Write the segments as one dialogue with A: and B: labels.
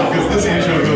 A: stop because this intro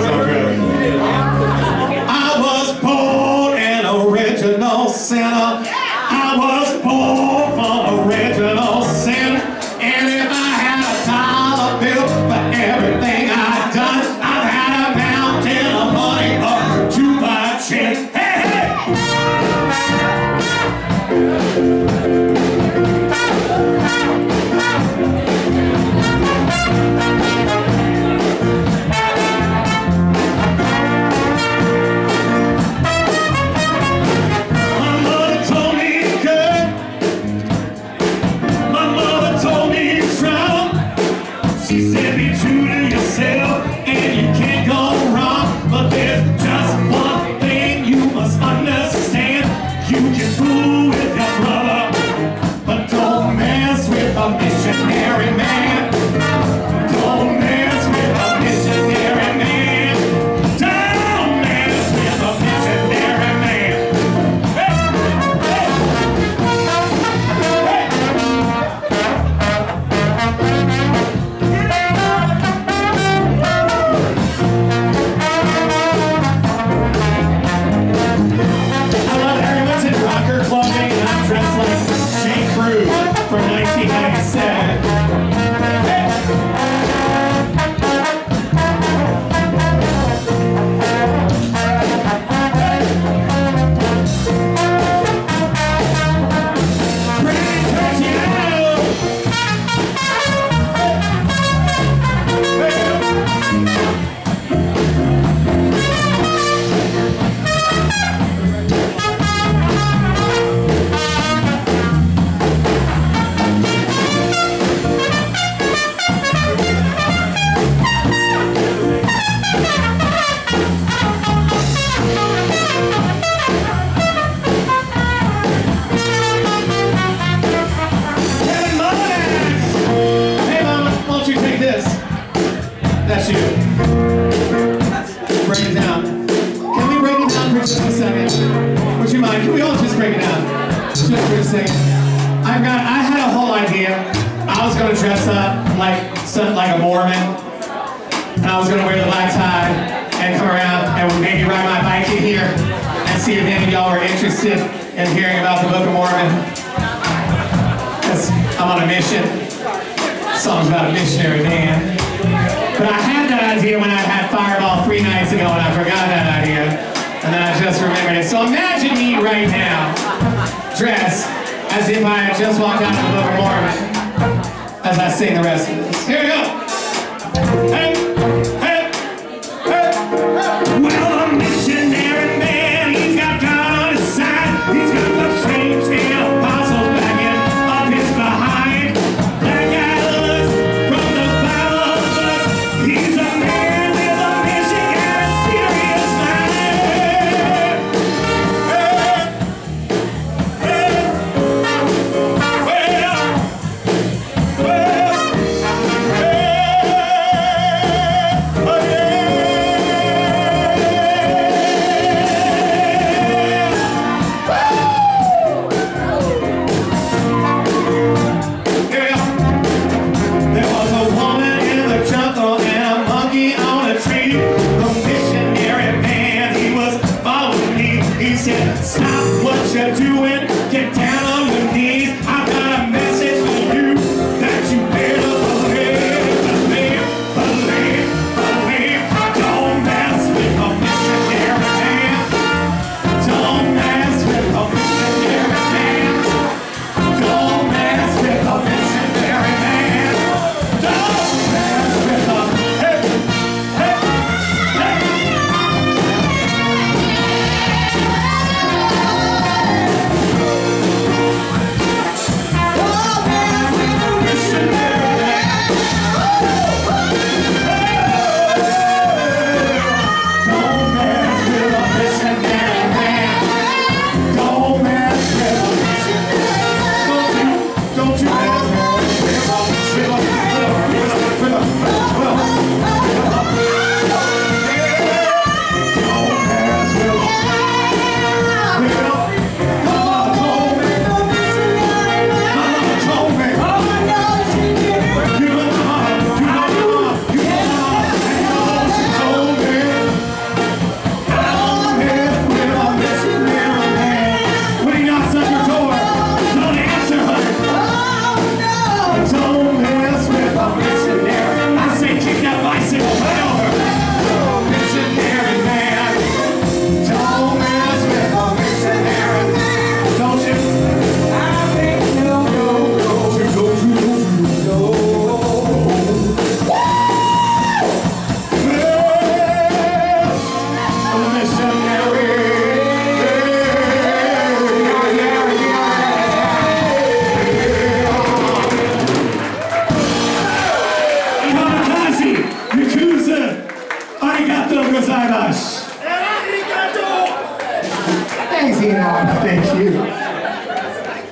A: That's you. Break it down. Can we break it down for just a second? Would you mind? Can we all just break it down? Just for a second. I've got, I had a whole idea. I was gonna dress up like, some- like a Mormon. And I was gonna wear the black tie and come around and maybe ride my bike in here and see if any of y'all were interested in hearing about the Book of Mormon. Because I'm on a mission. Song's about a missionary man. But I had that idea when I had Fireball three nights ago and I forgot that idea. And then I just remembered it. So imagine me right now, dressed as if I had just walked out of the Book of Mormon as I sing the rest of this. Here we go. Hey, To two get down.